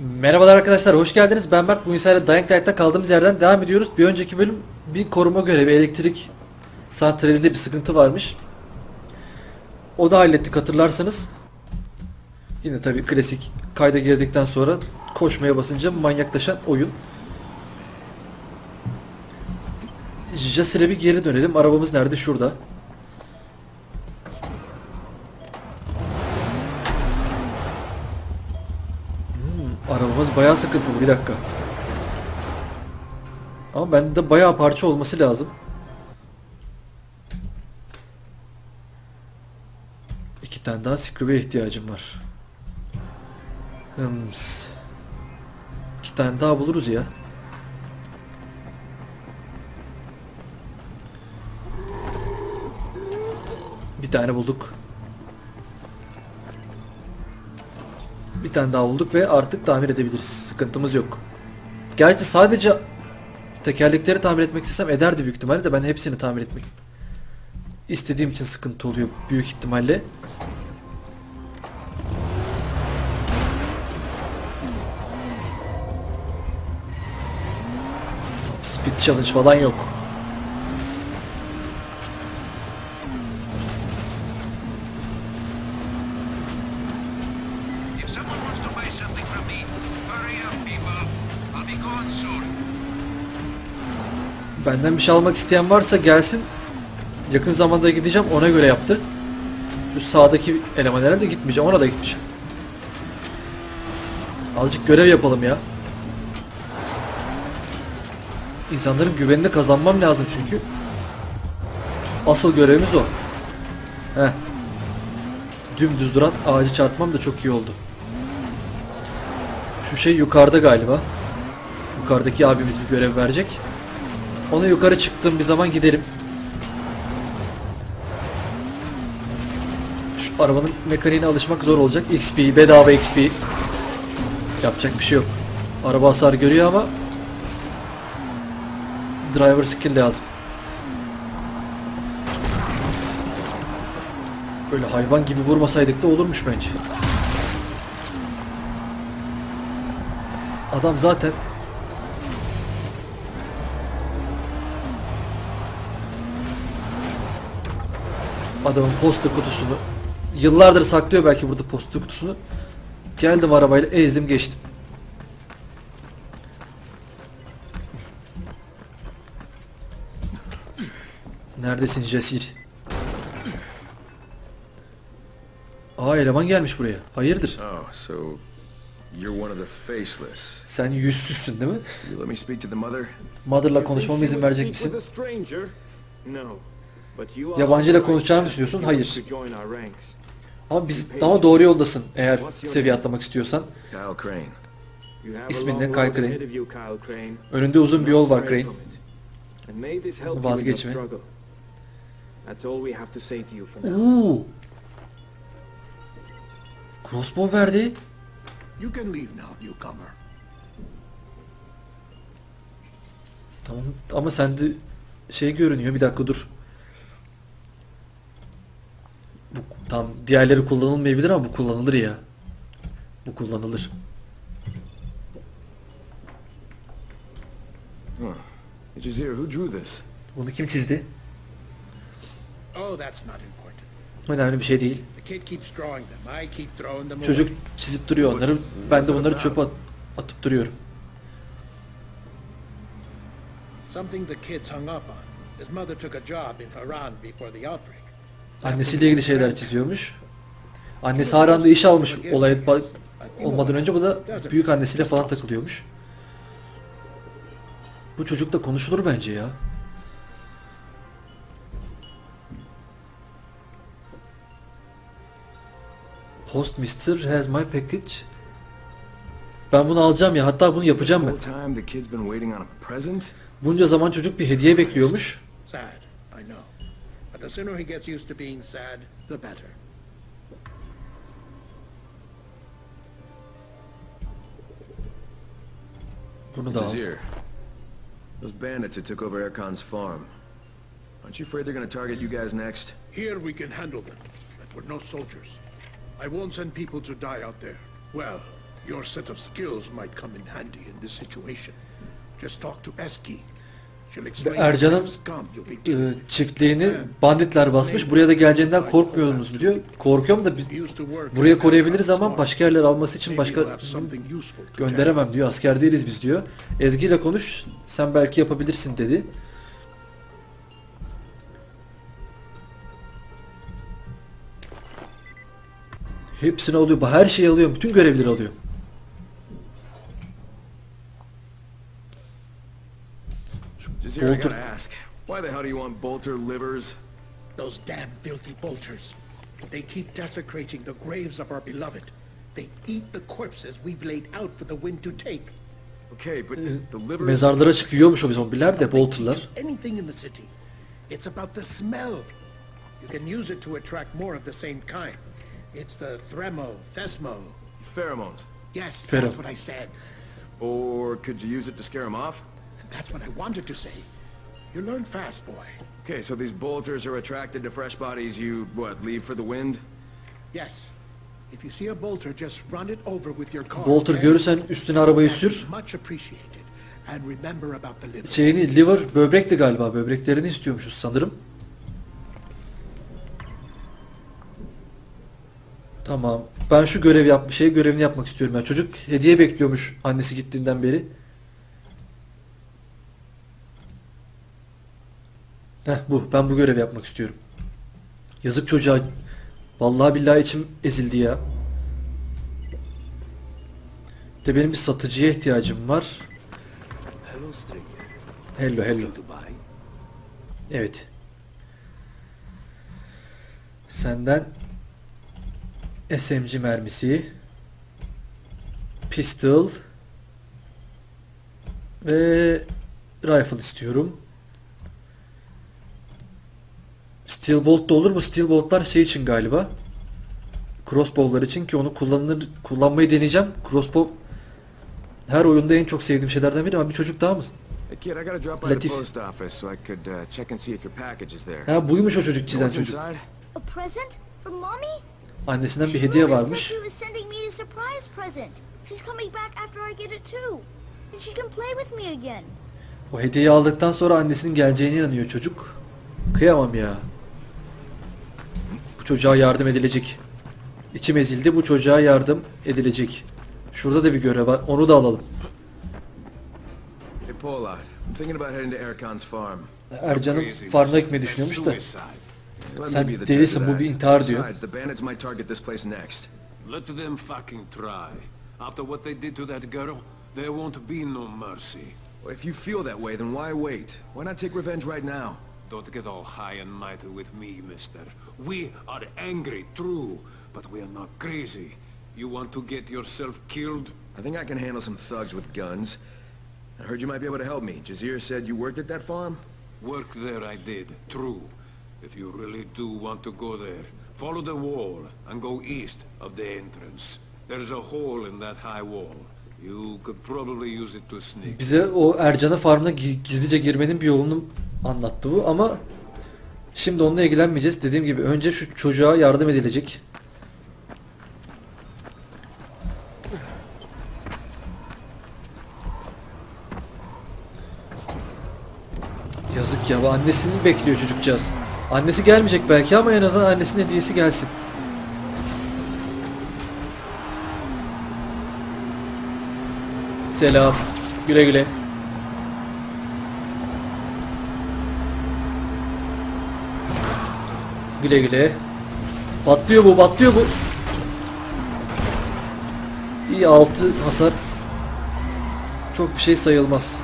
Merhabalar arkadaşlar, hoş geldiniz. Ben Mert. Bugün sizlerle Dying Light'ta kaldığımız yerden devam ediyoruz. Bir önceki bölüm bir koruma görevi, elektrik santralinde bir sıkıntı varmış. O da hallettik hatırlarsanız. Yine tabii klasik kayda girdikten sonra koşmaya basınca manyaklaşan oyun. Jasir'e bir geri dönelim. Arabamız nerede? Şurada. Arabamız bayağı sıkıntılı bir dakika. Ama bende bayağı parça olması lazım. İki tane daha Screw'e ihtiyacım var. Hıms. İki tane daha buluruz ya. Bir tane bulduk. Bir tane daha bulduk ve artık tamir edebiliriz. Sıkıntımız yok. Gerçi sadece tekerlekleri tamir etmek istesem ederdi büyük ihtimalle de ben hepsini tamir etmek istediğim için sıkıntı oluyor büyük ihtimalle. Speed challenge falan yok. Benden bir şey almak isteyen varsa gelsin. Yakın zamanda gideceğim ona göre yaptı. Şu sağdaki eleman herhalde gitmeyeceğim ona da gitmeyeceğim. Azıcık görev yapalım ya. İnsanların güvenini kazanmam lazım çünkü. Asıl görevimiz o. Heh. Dümdüz duran ağacı çarpmam da çok iyi oldu. Şu şey yukarıda galiba. Yukarıdaki abimiz bir görev verecek. Ona yukarı çıktığım bir zaman gidelim. Şu arabanın mekaniğine alışmak zor olacak. XP, bedava XP. Yapacak bir şey yok. Araba hasar görüyor ama driver skill lazım. Böyle hayvan gibi vurmasaydık da olurmuş bence. Adam zaten adamın posta kutusunu yıllardır saklıyor belki burada posta kutusunu. Geldim arabayla ezdim geçtim. Neredesin Jasir? Aa eleman gelmiş buraya. Hayırdır? Oh, so you're one of the faceless. Sen yüzsüzsün değil mi? You let me speak to the mother? Mother'la konuşmama izin verecek misin? Yabancıyla konuşacağını düşünüyorsun? Hayır. Ama biz ama doğru yoldasın eğer seviye atlamak istiyorsan. İsmin ne? Kyle Crane. Önünde uzun bir yol var Crane. Vazgeçme. Vazgeçme. Vazgeçme. Oo. Crossbow verdi. Tamam ama sende şey görünüyor. Bir dakika dur. Bu tam diğerleri kullanılmayabilir ama bu kullanılır ya. Bu kullanılır. Jazir, who drew this? Bunu kim çizdi? Oh, that's not important. Önemli bir şey değil. The kid keeps drawing them. I keep throwing them Çocuk çizip duruyor onları. Ben de bunları çöpe at- atıp duruyorum. Something the kid's hung up on. His mother took a job in Haran before the outbreak. Annesiyle ilgili şeyler çiziyormuş. Annesi Haran'da iş almış olay olmadan önce bu da büyük annesiyle falan takılıyormuş. Bu çocuk da konuşulur bence ya. Post Mister has my package. Ben bunu alacağım ya hatta bunu yapacağım ben. Bunca zaman çocuk bir hediye bekliyormuş. The sooner he gets used to being sad, the better. Bunu da al. Jazir, those bandits who took over Erkan's farm. Aren't you afraid they're gonna target you guys next? Here we can handle them, but we're no soldiers. I won't send people to die out there. Well, Your set of skills might come in handy in this situation. Just talk to Eski. Ercan'ın e, çiftliğini banditler basmış. Buraya da geleceğinden korkmuyorsunuz diyor. Korkuyorum da biz buraya koruyabiliriz ama başka yerler alması için başka gönderemem diyor. Asker değiliz biz diyor. Ezgi ile konuş. Sen belki yapabilirsin dedi. Hepsini alıyor. Her şeyi alıyor. Bütün görevleri alıyor. Jazir, I Bolter. gotta ask, why the hell do you want bolter livers? Those damn filthy bolters. They keep desecrating the graves of our beloved. They eat the corpses we've laid out for the wind to take. Okay, but the livers... Mezarlara çıkıp yiyormuş o zombiler de bolterlar. Anything in the city. It's about the smell. You can use it to attract more of the same kind. It's the thremo, thesmo. Pheromones. Yes, Pheromone. that's what I said. Or could you use it to scare them off? That's what I wanted to say. You learn fast, boy. Okay, so these bolters are attracted to fresh bodies you, what, leave for the wind? Yes. If you see a bolter, just run it over with your car. Bolter görürsen üstüne arabayı sür. Much appreciated. And remember about the liver. Şeyini liver böbrekti galiba. Böbreklerini istiyormuşuz sanırım. Tamam. Ben şu görev yap şey görevini yapmak istiyorum ya. Çocuk hediye bekliyormuş annesi gittiğinden beri. Heh bu. Ben bu görevi yapmak istiyorum. Yazık çocuğa. Vallahi billahi içim ezildi ya. De benim bir satıcıya ihtiyacım var. Hello, stranger. Hello? Evet. Senden SMG mermisi, pistol ve rifle istiyorum. Steel bolt da olur mu? Steel boltlar şey için galiba. Crossbow'lar için ki onu kullanır kullanmayı deneyeceğim. Crossbow her oyunda en çok sevdiğim şeylerden biri ama bir çocuk daha mı? Hey kid, I gotta drop by Latif. uh. Ha buymuş o çocuk çizen çocuk. Annesinden bir hediye varmış. O hediyeyi aldıktan sonra annesinin geleceğine inanıyor çocuk. Kıyamam ya. Çocuğa yardım edilecek. İçim ezildi bu çocuğa yardım edilecek. Şurada da bir görev var. Onu da alalım. Hey Pollard, I'm thinking about heading to Erkan's farm. Ercan'ın farmına gitmeyi düşünüyormuş da. Sen delisin, bu bir intihar diyor. Besides, the bandits might target this place next. Let them fucking try. After what they did to that girl, there won't be no mercy. İf you feel that way, then why wait? Why not take revenge right now? Don't get all high and mighty with me, mister. We are angry, true, but we are not crazy. You want to get yourself killed? I think I can handle some thugs with guns. I heard you might be able to help me. Jazir said you worked at that farm? Work there I did, true. If you really do want to go there, follow the wall and go east of the entrance. There's a hole in that high wall. You could probably use it to sneak. Bize o Ercan'ın farmına gizlice girmenin bir yolunu anlattı bu ama şimdi onunla ilgilenmeyeceğiz. Dediğim gibi önce şu çocuğa yardım edilecek. Yazık ya annesini bekliyor çocukcağız. Annesi gelmeyecek belki ama en azından annesinin hediyesi gelsin. Selam. Güle güle. Güle güle. Patlıyor bu, patlıyor bu. İyi altı hasar. Çok bir şey sayılmaz.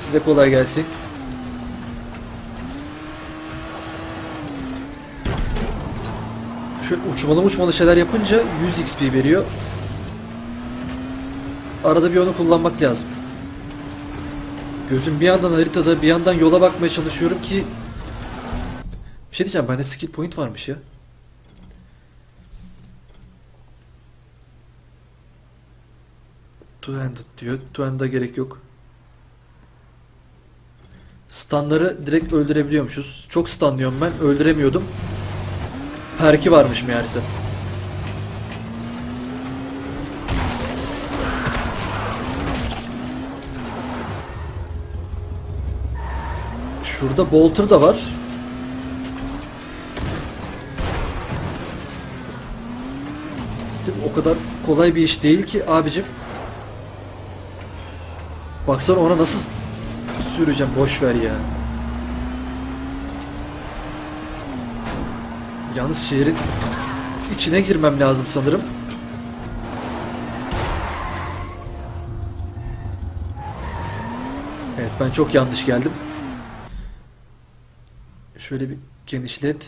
Size kolay gelsin. Şöyle uçmalı uçmalı şeyler yapınca 100 XP veriyor. Arada bir onu kullanmak lazım. Gözüm bir yandan haritada bir yandan yola bakmaya çalışıyorum ki bir şey diyeceğim bende skill point varmış ya. Two-handed diyor. Two-handed'a gerek yok. Stunları direkt öldürebiliyormuşuz. Çok stunlıyorum ben. Öldüremiyordum. Perki varmış meğerse. Şurada Bolter da var. O kadar kolay bir iş değil ki abicim. Baksana ona nasıl süreceğim boş ver ya. Yalnız şehrin içine girmem lazım sanırım. Evet ben çok yanlış geldim. Şöyle bir genişlet.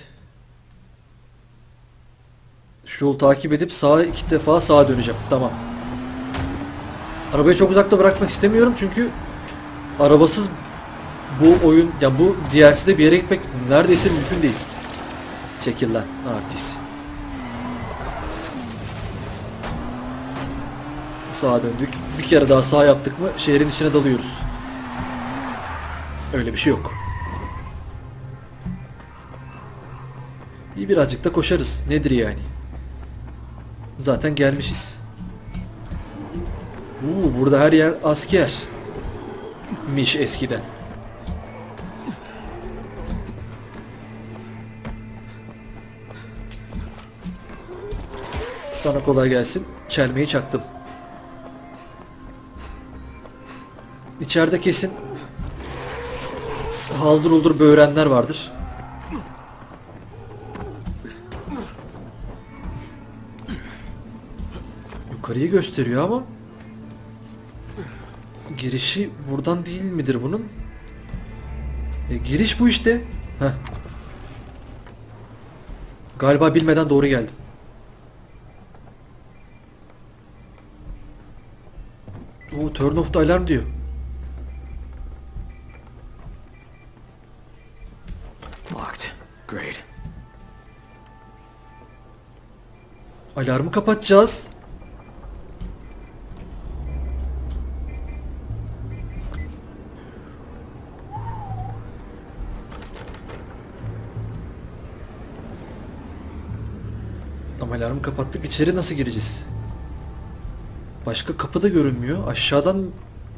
Şu yolu takip edip sağa iki defa sağa döneceğim. Tamam. Arabayı çok uzakta bırakmak istemiyorum çünkü arabasız bu oyun ya bu DLC'de bir yere gitmek neredeyse mümkün değil. Çekil lan artist. Sağa döndük. Bir kere daha sağ yaptık mı şehrin içine dalıyoruz. Öyle bir şey yok. İyi birazcık da koşarız. Nedir yani? Zaten gelmişiz. Uuu burada her yer asker. Miş eskiden. Sana kolay gelsin. Çelmeyi çaktım. İçeride kesin haldır uldur böğrenler vardır. Yukarıyı gösteriyor ama girişi buradan değil midir bunun? E, giriş bu işte. Heh. Galiba bilmeden doğru geldim. Oo, turn off the alarm diyor. Locked. Great. Alarmı kapatacağız. İçeri nasıl gireceğiz? Başka kapı da görünmüyor. Aşağıdan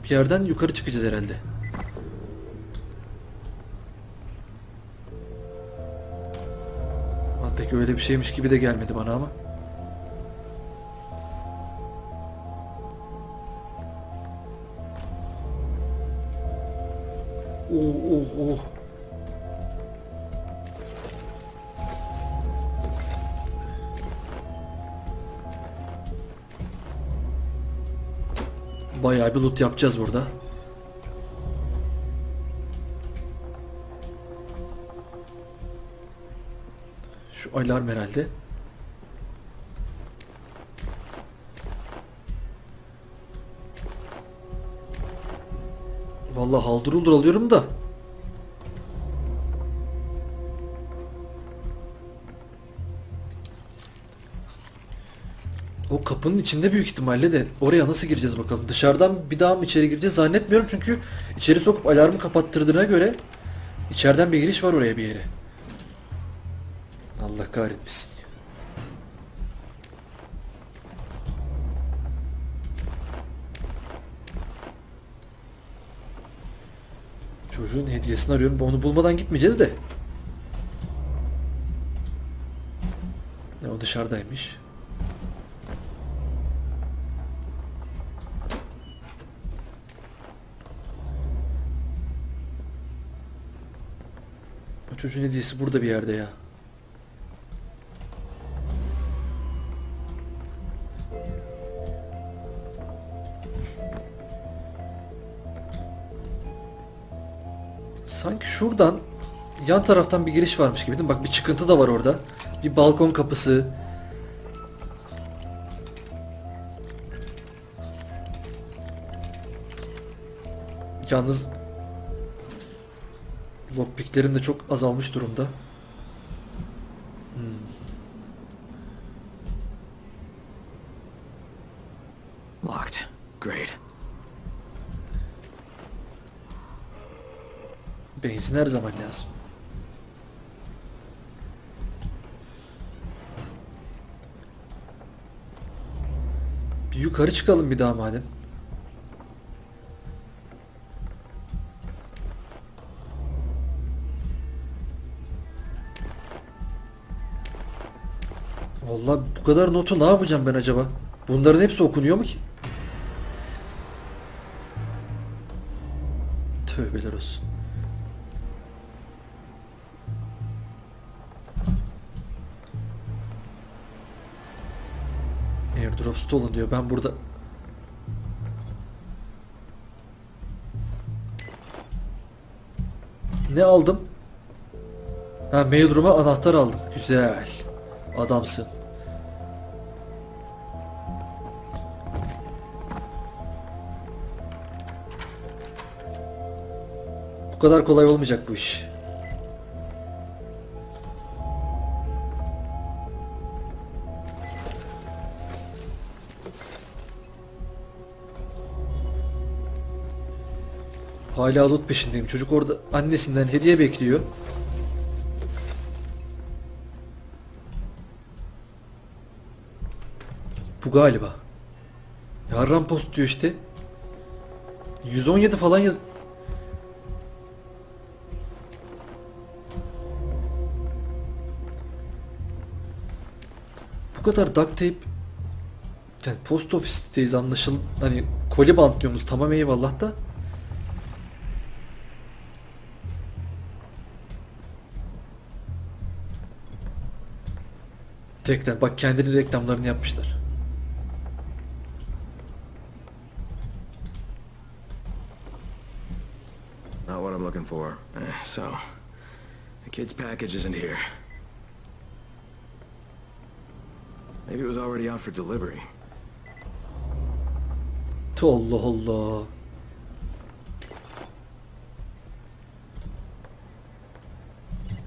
bir yerden yukarı çıkacağız herhalde. Ama pek öyle bir şeymiş gibi de gelmedi bana ama. Oh oh oh. Bayağı bir loot yapacağız burada. Şu alarm herhalde. Vallahi haldır uldur alıyorum da. Kapının içinde büyük ihtimalle de oraya nasıl gireceğiz bakalım. Dışarıdan bir daha mı içeri gireceğiz zannetmiyorum çünkü içeri sokup alarmı kapattırdığına göre içeriden bir giriş var oraya bir yere. Allah kahretmesin. Çocuğun hediyesini arıyorum. Onu bulmadan gitmeyeceğiz de. Ne o dışarıdaymış. Çocuğun hediyesi burada bir yerde ya. Sanki şuradan yan taraftan bir giriş varmış gibi değil mi? Bak bir çıkıntı da var orada. Bir balkon kapısı. Yalnız lockpicklerim de çok azalmış durumda. Locked. Great. Benzin her zaman lazım. Bir yukarı çıkalım bir daha madem. Vallahi bu kadar notu ne yapacağım ben acaba? Bunların hepsi okunuyor mu ki? Tövbeler olsun. Airdrop stolen diyor. Ben burada Ne aldım? Ha mailroom'a anahtar aldım. Güzel. Adamsın. Bu kadar kolay olmayacak bu iş. Hala loot peşindeyim. Çocuk orada annesinden hediye bekliyor. Galiba. Yarram post diyor işte. 117 falan yaz... Bu kadar duct tape yani post ofisteyiz anlaşıl hani koli bantlıyorsunuz tamam eyvallah da Tekrar bak kendini reklamlarını yapmışlar. Looking for. Eh, so, the kid's package isn't here. Maybe it was already out for delivery. Allah Allah.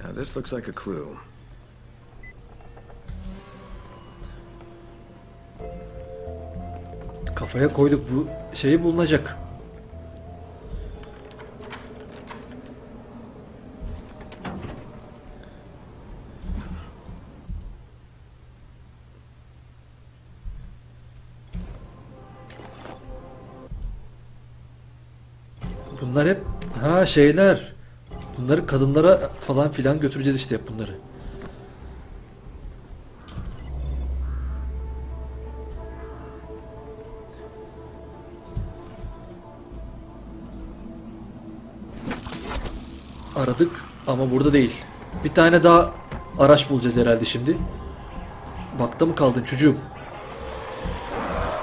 Now this looks like a clue. Kafaya koyduk bu şeyi bulunacak. Bunlar hep ha şeyler. Bunları kadınlara falan filan götüreceğiz işte hep bunları. Aradık ama burada değil. Bir tane daha araç bulacağız herhalde şimdi. Bakta mı kaldın çocuğum?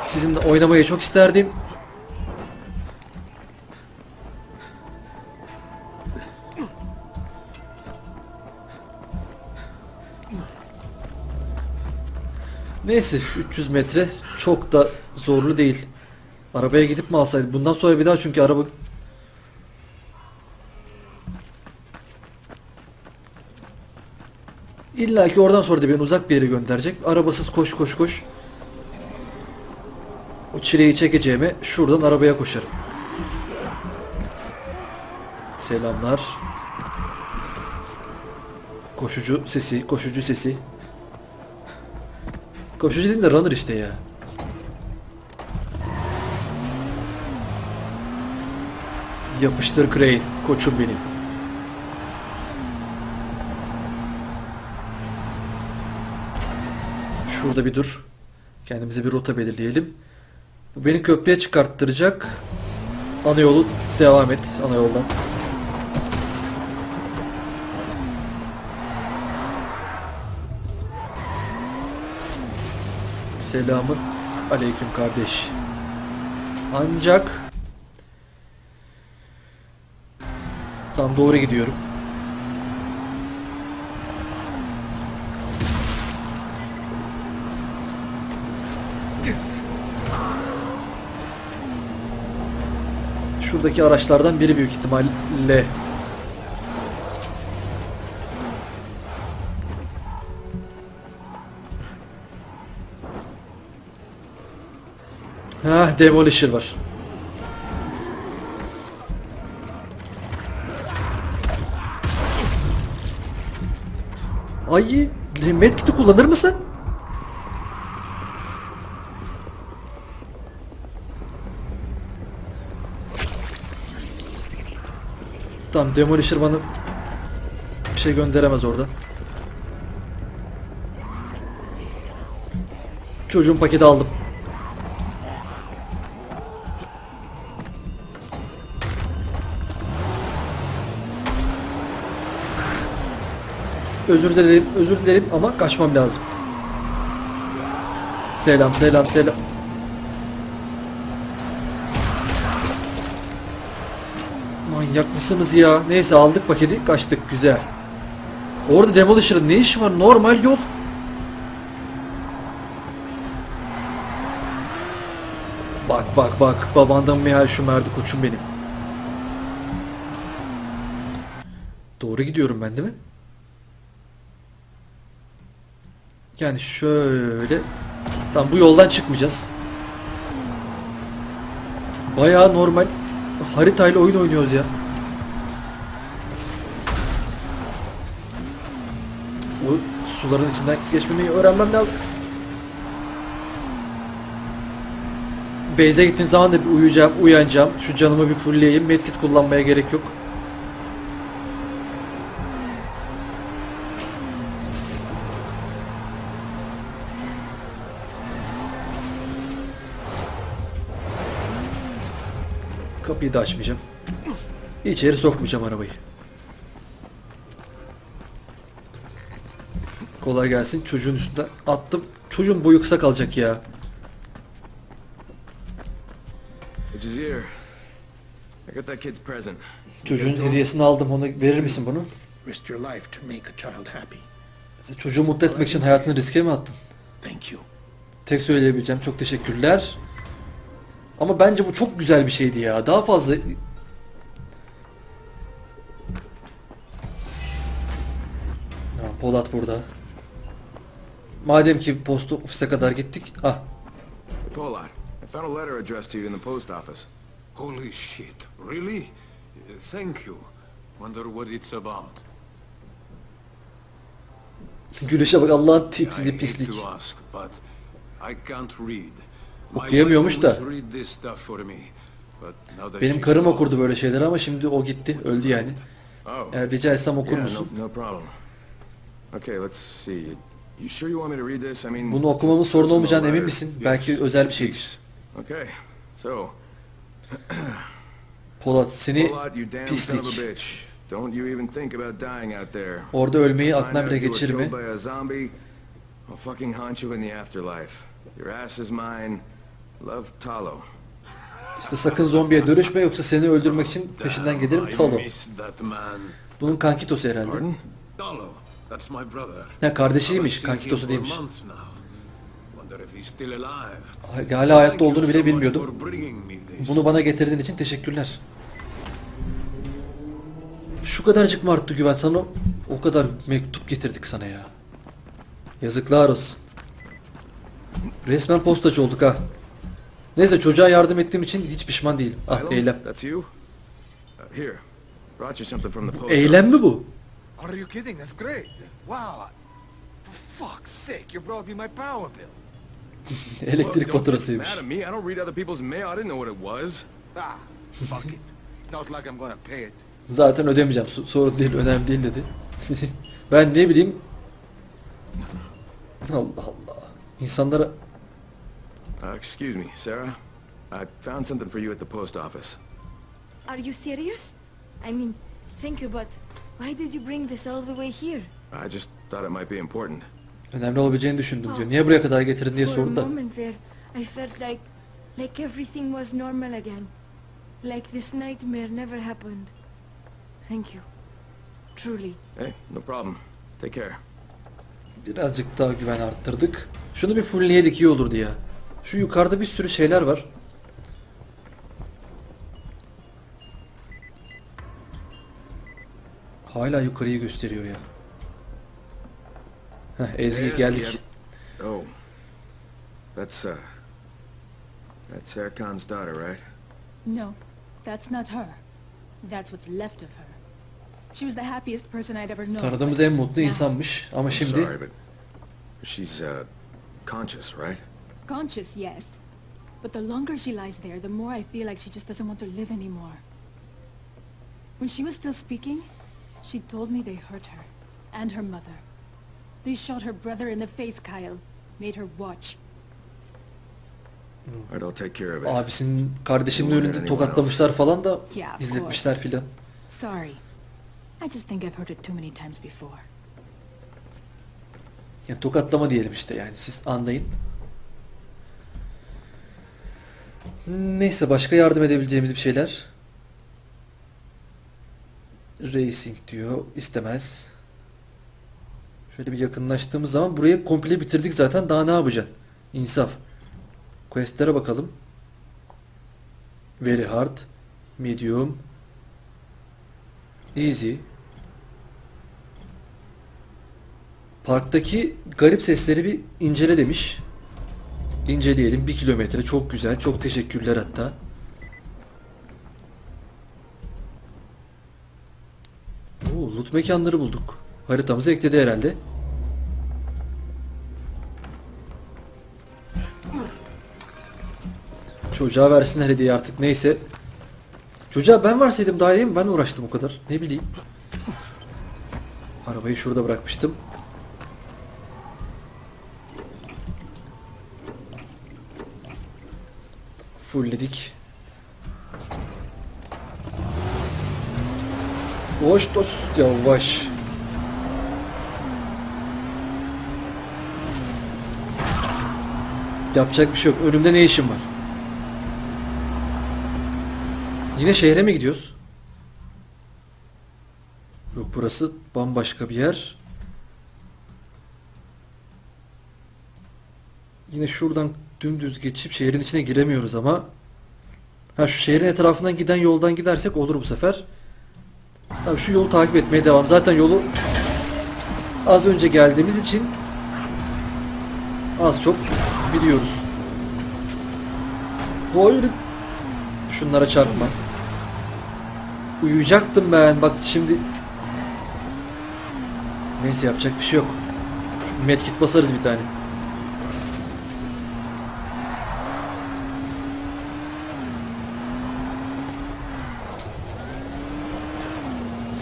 Sizinle oynamayı çok isterdim. Neyse 300 metre çok da zorlu değil. Arabaya gidip mi alsaydık? Bundan sonra bir daha çünkü araba İlla ki oradan sonra da beni uzak bir yere gönderecek. Arabasız koş koş koş. O çileyi çekeceğime şuradan arabaya koşarım. Selamlar. Koşucu sesi, koşucu sesi. Koşucu değil de runner işte ya. Yapıştır Crane, koçum benim. Şurada bir dur. Kendimize bir rota belirleyelim. Bu beni köprüye çıkarttıracak. Ana yolu devam et. Ana yoldan. Selamın aleyküm kardeş. Ancak tam doğru gidiyorum. Şuradaki araçlardan biri büyük ihtimalle. Demolisher var. Ay, medkit'i kullanır mısın? Tamam Demolisher bana bir şey gönderemez orada. Çocuğun paketi aldım. Özür dilerim, özür dilerim ama kaçmam lazım. Selam, selam, selam. Manyak mısınız ya? Neyse aldık paketi, kaçtık. Güzel. Orada Demolisher'ın ne işi var? Normal yol. Bak bak bak. Babandan Mihal Şumer'di koçum benim. Doğru gidiyorum ben değil mi? Yani şöyle. Tamam bu yoldan çıkmayacağız. Bayağı normal haritayla oyun oynuyoruz ya. Bu suların içinden geçmemeyi öğrenmem lazım. Beyze gittiğim zaman da bir uyuyacağım, uyanacağım. Şu canımı bir fullleyeyim. Medkit kullanmaya gerek yok. Da açmayacağım. İçeri sokmayacağım arabayı. Kolay gelsin. Çocuğun üstünden attım. Çocuğun boyu kısa kalacak ya. Jazeer, I got that kid's present. Çocuğun hediyesini aldım. Ona verir misin bunu? Risked your life to make a child happy. Sen çocuğu mutlu etmek için hayatını riske mi attın? Thank you. Tek söyleyebileceğim çok teşekkürler. Ama bence bu çok güzel bir şeydi ya. Daha fazla... Ha, Polat burada. Madem ki posta ofise kadar gittik. Ah Polat, I found a letter addressed to you in the post office. Holy shit, really? Thank you. Wonder what it's about. gülüşe bak Allah'ın tipsizi pislik. I can't read. Okuyamıyormuş da. Benim karım okurdu böyle şeyleri ama şimdi o gitti. Öldü yani. Eğer rica etsem okur musun? Bunu okumamın sorun olmayacağına emin misin? Belki özel bir şeydir. Polat seni pislik. Orada ölmeyi aklına bile geçirme. I'll fucking haunt you in the afterlife. Your ass is mine. Love, Talo. İşte sakın zombiye dönüşme yoksa seni öldürmek için peşinden gelirim Talo. Bunun kankitosu herhalde. Ha kardeşiymiş, kankitosu değilmiş. Hala hayatta olduğunu bile bilmiyordum. Bunu bana getirdiğin için teşekkürler. Şu kadarcık mı arttı güven sana? O kadar mektup getirdik sana ya. Yazıklar olsun. Resmen postacı olduk ha. Neyse çocuğa yardım ettiğim için hiç pişman değilim. Ah eylem. Uh, Eylem mi bu? Are you kidding? That's great. Wow. For fuck's sake, you brought me my power bill. Elektrik faturasıymış. I don't read other people's mail. I didn't know what it was. Ah, fuck it. It's not like I'm gonna pay it. Zaten ödemeyeceğim. So- Sorun değil, önemli değil dedi. ben ne bileyim. Allah Allah. İnsanlara Uh, excuse me, Sarah. I found something for you at the post office. Are you serious? I mean, thank you, but why did you bring this all the way here? I just thought it might be important. önemli olabileceğini düşündüm diyor. Niye buraya kadar getirdin diye For a sordu da. moment there, I felt like, like everything was normal again. Like this nightmare never happened. Thank you. Truly. Hey, no problem. Take care. Birazcık daha güven arttırdık. Şunu bir fullleyedik iyi olurdu ya. Şu yukarıda bir sürü şeyler var. Hala yukarıyı gösteriyor ya. Heh, Ezgi geldik. Oh. That's, uh... That's Erkan's daughter, right? No, that's not her. That's what's left of her. She was the happiest person I'd ever known. Tanıdığımız en mutlu insanmış ama I'm şimdi sorry, but... She's, uh... Conscious, right? Conscious, yes. But the longer she lies there, the more I feel like she just doesn't want to live anymore. When she was still speaking, she told me they hurt her. And her mother. They shot her brother in the face, Kyle. Made her watch. Alright, I'll take care of it. Abisinin kardeşinin önünde tokatlamışlar falan da Yeah, izletmişler filan. Sorry. I just think I've heard it too many times before. Yani tokatlama diyelim işte yani siz anlayın. Neyse başka yardım edebileceğimiz bir şeyler. Racing diyor. istemez. Şöyle bir yakınlaştığımız zaman burayı komple bitirdik zaten. Daha ne yapacaksın? İnsaf. Questlere bakalım. Very hard. Medium. Easy. Parktaki garip sesleri bir incele demiş. İnceleyelim. Bir kilometre. Çok güzel. Çok teşekkürler hatta. Oo, loot mekanları bulduk. Haritamıza ekledi herhalde. Çocuğa versinler hediye artık. Neyse. Çocuğa ben varsaydım daha iyi mi? Ben uğraştım o kadar. Ne bileyim. Arabayı şurada bırakmıştım. Fullledik. Hoş dost yavaş. Yapacak bir şey yok. Önümde ne işim var? Yine şehre mi gidiyoruz? Yok burası bambaşka bir yer. Yine şuradan dümdüz geçip şehrin içine giremiyoruz ama. Ha şu şehrin etrafından giden yoldan gidersek olur bu sefer. Tamam şu yolu takip etmeye devam. Zaten yolu az önce geldiğimiz için az çok biliyoruz. Bu şunlara çarpma. Uyuyacaktım ben. Bak şimdi Neyse yapacak bir şey yok. Medkit basarız bir tane.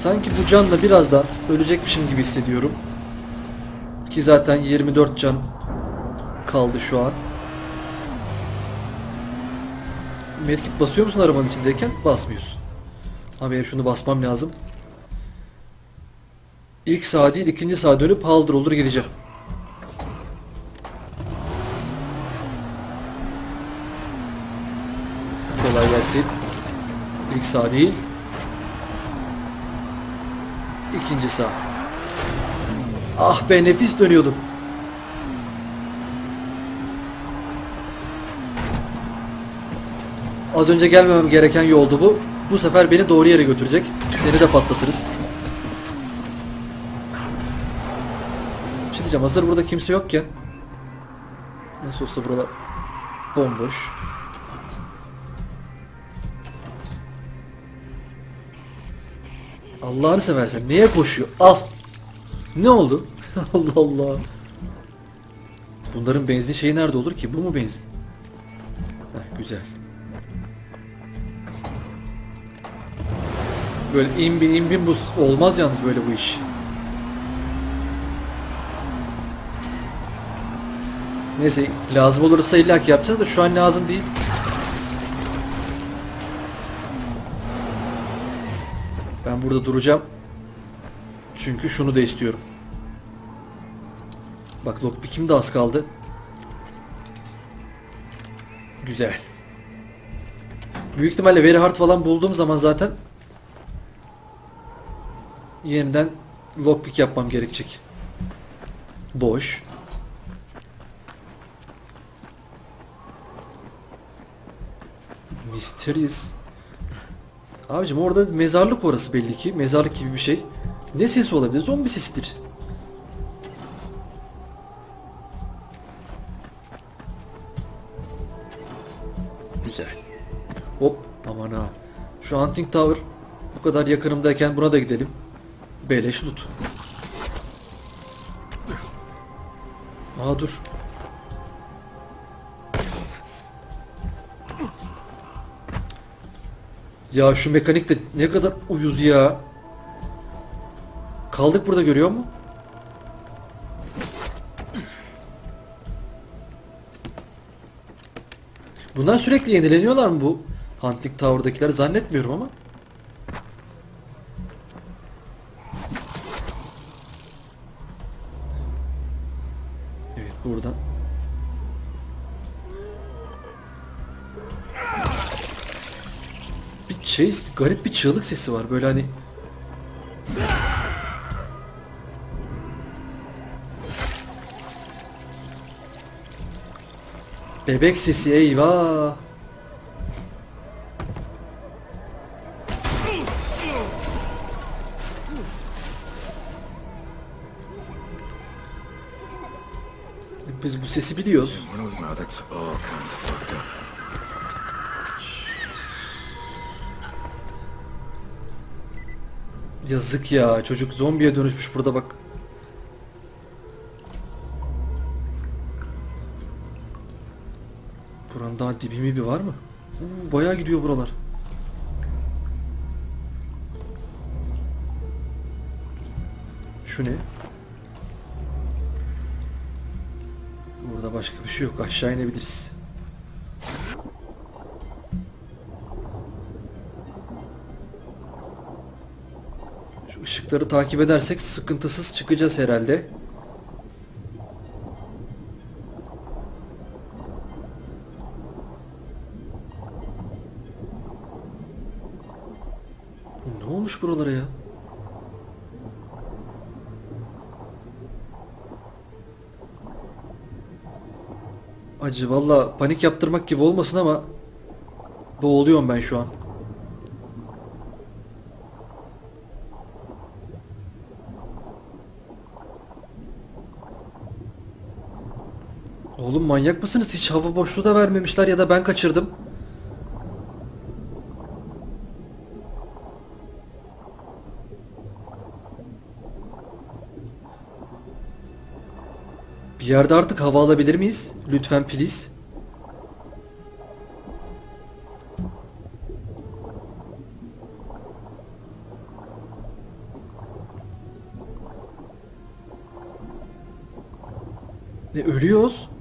Sanki bu canla biraz da ölecekmişim gibi hissediyorum. Ki zaten 24 can kaldı şu an. Medkit basıyor musun arabanın içindeyken? Basmıyorsun. Abi benim şunu basmam lazım. İlk sağa değil ikinci sağa dönüp haldır olur gideceğim. Kolay gelsin. İlk sağ değil. İkinci sağ. Ah be nefis dönüyordum. Az önce gelmemem gereken yoldu bu. Bu sefer beni doğru yere götürecek. Seni de patlatırız. Bir şey hazır burada kimse yokken Nasıl olsa buralar bomboş Allah'ını seversen neye koşuyor? Al. Ne oldu? Allah Allah. Bunların benzin şeyi nerede olur ki? Bu mu benzin? Heh, güzel. Böyle imbin imbin bu olmaz yalnız böyle bu iş. Neyse lazım olursa illa ki yapacağız da şu an lazım değil. Burada duracağım. Çünkü şunu da istiyorum. Bak lockpick'im de az kaldı. Güzel. Büyük ihtimalle very hard falan bulduğum zaman zaten yeniden lockpick yapmam gerekecek. Boş. Mysterious. Abicim orada mezarlık orası belli ki. Mezarlık gibi bir şey. Ne sesi olabilir? Zombi sesidir. Güzel. Hop aman ha. Şu Hunting Tower bu kadar yakınımdayken buna da gidelim. Beleş loot. Aa dur. Ya şu mekanik de ne kadar uyuz ya. Kaldık burada görüyor mu? Bunlar sürekli yenileniyorlar mı bu Hunting Tower'dakiler zannetmiyorum ama. Evet buradan. Şey garip bir çığlık sesi var böyle hani Bebek sesi eyvah. Biz bu sesi biliyoruz. Yazık ya çocuk zombiye dönüşmüş burada bak. Buranın daha dibi mi bir var mı? Oo, bayağı gidiyor buralar. Şu ne? Burada başka bir şey yok. Aşağı inebiliriz. Şu ışıkları takip edersek sıkıntısız çıkacağız herhalde. Ne olmuş buralara ya? Acı valla panik yaptırmak gibi olmasın ama boğuluyorum ben şu an. Manyak mısınız? Hiç hava boşluğu da vermemişler ya da ben kaçırdım. Bir yerde artık hava alabilir miyiz? Lütfen please. Ne ölüyoruz?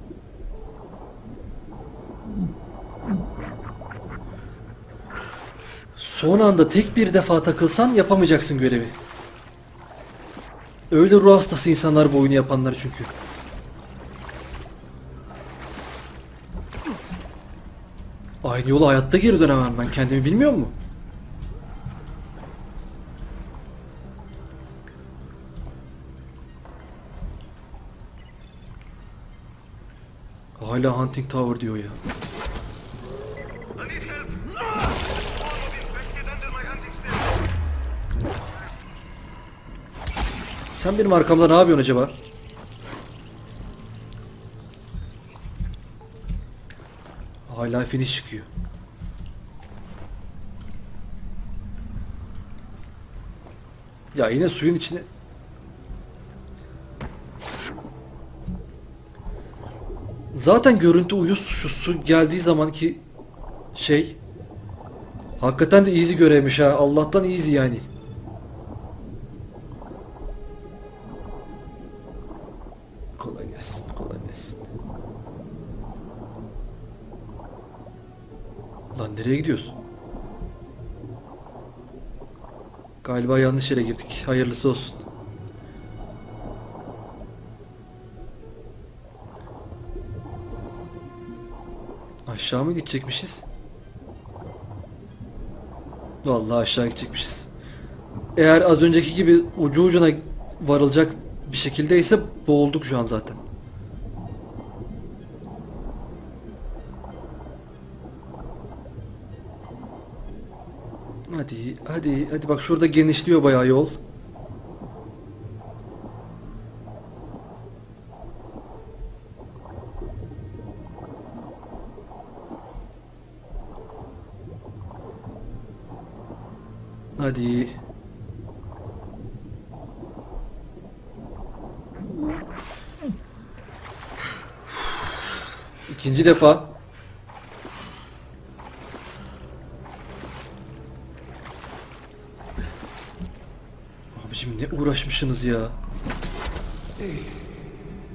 Son anda tek bir defa takılsan yapamayacaksın görevi. Öyle ruh hastası insanlar bu oyunu yapanlar çünkü. Aynı yola hayatta geri dönemem ben kendimi bilmiyor mu? Hala Hunting Tower diyor ya. Sen benim arkamda ne yapıyorsun acaba? Hala finish çıkıyor. Ya yine suyun içine... Zaten görüntü uyuz şu su geldiği zamanki şey Hakikaten de easy görevmiş ha. Allah'tan easy yani. Kolay gelsin, kolay gelsin. Lan nereye gidiyorsun? Galiba yanlış yere girdik. Hayırlısı olsun. Aşağı mı gidecekmişiz? Vallahi aşağı gidecekmişiz. Eğer az önceki gibi ucu ucuna varılacak bir şekildeyse boğulduk şu an zaten. Hadi, hadi, hadi bak şurada genişliyor bayağı yol. İkinci defa. Abicim ne uğraşmışsınız ya.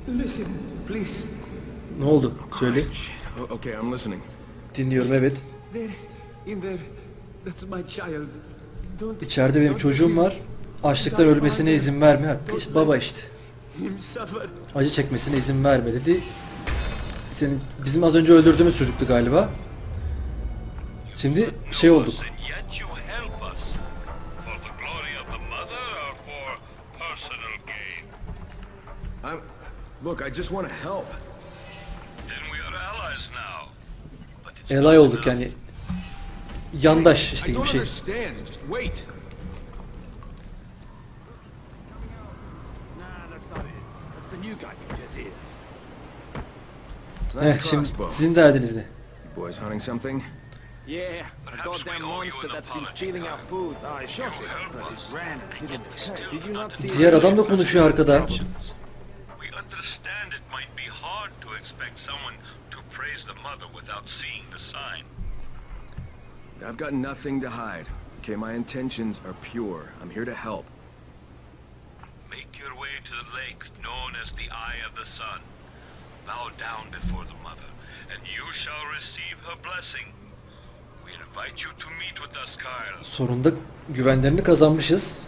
Listen, please. Ne oldu? Söyle. Shit. O- okay, I'm listening. Dinliyorum evet. There, in there. That's my child. Don't İçeride benim çocuğum var. Açlıktan ölmesine izin verme. Baba işte. Acı çekmesine izin verme dedi. Senin bizim az önce öldürdüğümüz çocuktu galiba. Şimdi şey olduk. Look, I just want to help. Elay olduk yani. Yandaş işte gibi şey. Heh, şimdi sizin derdiniz ne? Boys hunting something? Yeah, a Perhaps goddamn we owe you monster that's been stealing our food. Ah, I shot it, but it ran and hid in this cave. Did you not see Diğer adam da konuşuyor arkada. We understand it might be hard to expect someone to praise the mother without seeing the sign. I've got nothing to hide. Okay, my intentions are pure. I'm here to help. Make your way to the lake known as the Eye of the Sun. Bow down before the mother, and you shall receive her blessing. We invite you to meet with us, Kyle. Sonunda güvenlerini kazanmışız.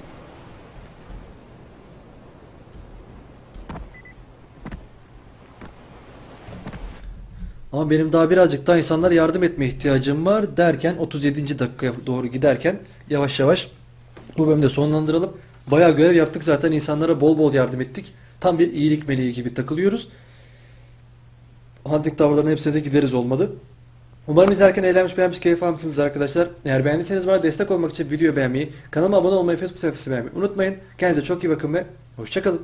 Ama benim daha birazcık daha insanlara yardım etme ihtiyacım var derken 37. dakikaya doğru giderken yavaş yavaş bu bölümü de sonlandıralım. Bayağı görev yaptık zaten insanlara bol bol yardım ettik. Tam bir iyilik meleği gibi takılıyoruz. Hunting tavırlarının hepsine de gideriz olmadı. Umarım izlerken eğlenmiş beğenmiş keyif almışsınız arkadaşlar. Eğer beğendiyseniz bana destek olmak için video beğenmeyi, kanalıma abone olmayı, Facebook sayfası beğenmeyi unutmayın. Kendinize çok iyi bakın ve hoşçakalın.